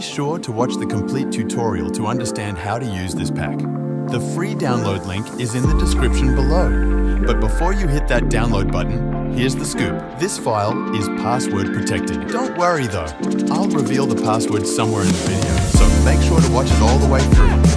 Be sure to watch the complete tutorial to understand how to use this pack. The free download link is in the description below. But before you hit that download button, here's the scoop. This file is password protected. Don't worry though, I'll reveal the password somewhere in the video, so make sure to watch it all the way through.